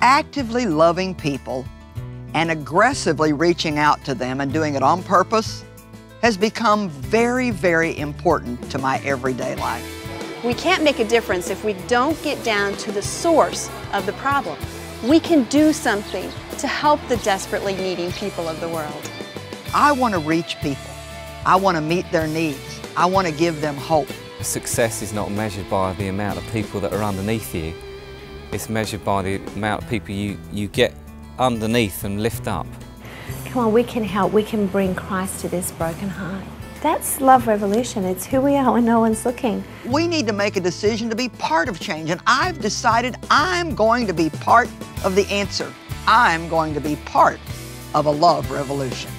actively loving people and aggressively reaching out to them and doing it on purpose has become very, very important to my everyday life. We can't make a difference if we don't get down to the source of the problem. We can do something to help the desperately needing people of the world. I want to reach people. I want to meet their needs. I want to give them hope. Success is not measured by the amount of people that are underneath you. It's measured by the amount of people you, you get underneath and lift up. Come on, we can help. We can bring Christ to this broken heart. That's love revolution. It's who we are when no one's looking. We need to make a decision to be part of change, and I've decided I'm going to be part of the answer. I'm going to be part of a love revolution.